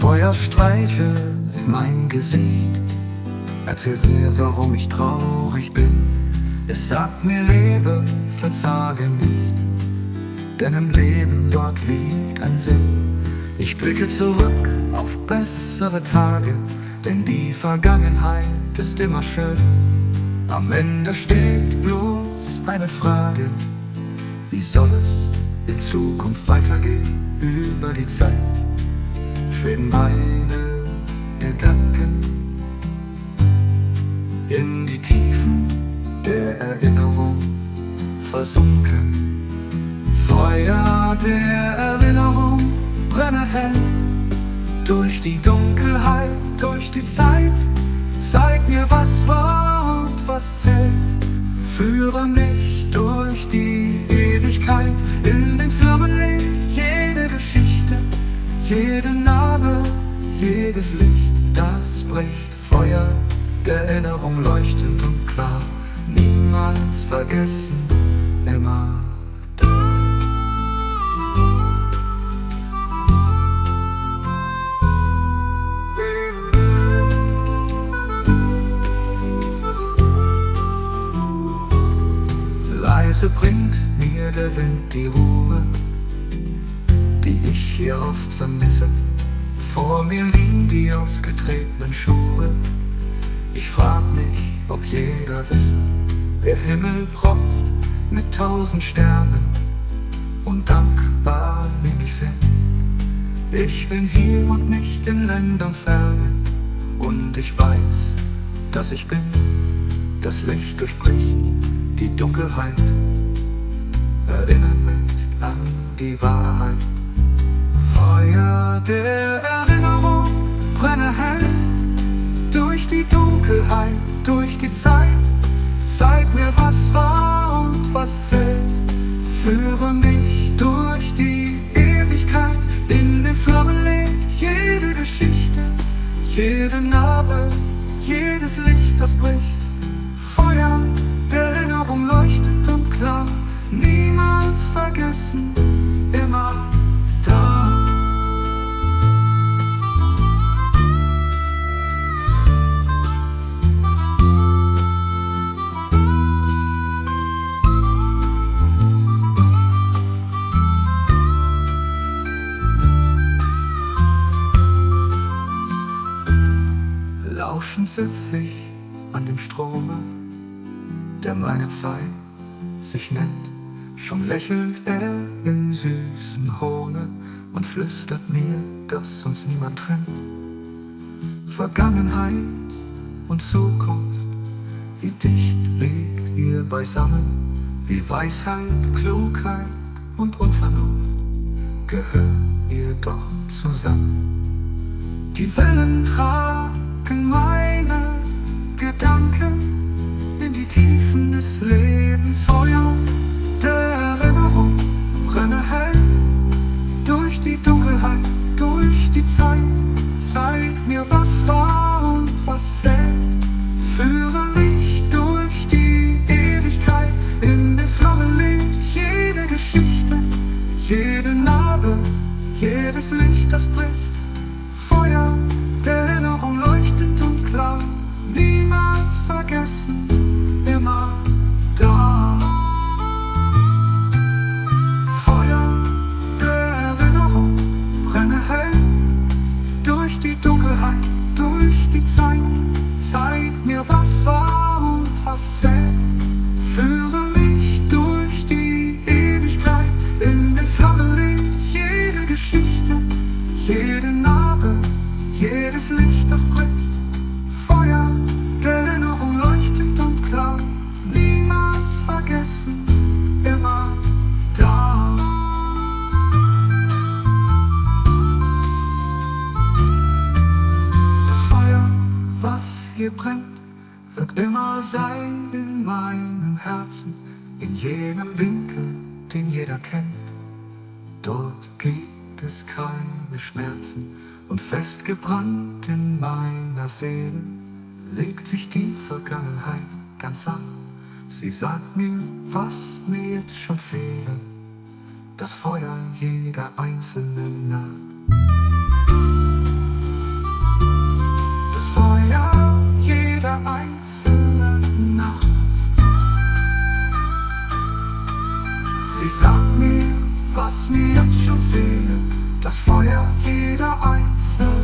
Feuer streichelt mein Gesicht, erzählt mir, warum ich traurig bin. Es sagt mir, lebe, verzage nicht, denn im Leben dort liegt ein Sinn. Ich blicke zurück auf bessere Tage, denn die Vergangenheit ist immer schön. Am Ende steht bloß eine Frage, wie soll es in Zukunft weitergehen über die Zeit? Schweben meine Gedanken in die Tiefen der Erinnerung versunken. Feuer der Erinnerung brenne hell durch die Dunkelheit, durch die Zeit. Zeig mir, was war und was zählt. Führe mich das bricht. Feuer der Erinnerung leuchtend und klar. Niemals vergessen, immer Leise bringt mir der Wind die Ruhe, die ich hier oft vermisse. Vor mir liegen die ausgetretenen Schuhe. Ich frag mich, ob jeder wisse, der Himmel protzt mit tausend Sternen und dankbar nehm ich hin. Ich bin hier und nicht in Ländern ferne und ich weiß, dass ich bin. Das Licht durchbricht die Dunkelheit, erinnert mich an die Wahrheit. Feuer der Erinnerung brenne hell durch die Dunkelheit, durch die Zeit. Zeig mir, was war und was zählt. Führe mich durch die Ewigkeit in den Flammenlicht. Jede Geschichte, jede Narbe, jedes Licht, das bricht. Feuer der Erinnerung leuchtet und klar. Niemals vergessen, Lauschend sitz ich an dem Strome, der meine Zeit sich nennt. Schon lächelt er im süßen Hohne und flüstert mir, dass uns niemand trennt. Vergangenheit und Zukunft, wie dicht liegt ihr beisammen, wie Weisheit, Klugheit und Unvernunft, gehören ihr doch zusammen. Die Wellen tragen meine Gedanken in die Tiefen des Lebens. Feuer der Erinnerung brenne hell durch die Dunkelheit, durch die Zeit. Zeig mir, was war und was zählt. Führe mich durch die Ewigkeit in den Flammenlicht. Jede Geschichte, jede Narbe, jedes Licht, das bricht. Hier wird immer sein in meinem Herzen, in jenem Winkel, den jeder kennt. Dort gibt es keine Schmerzen und festgebrannt in meiner Seele legt sich die Vergangenheit ganz an. Sie sagt mir, was mir jetzt schon fehle, das Feuer jeder einzelnen Nacht. Mir, was mir jetzt schon fehle, das Feuer jeder einzelnen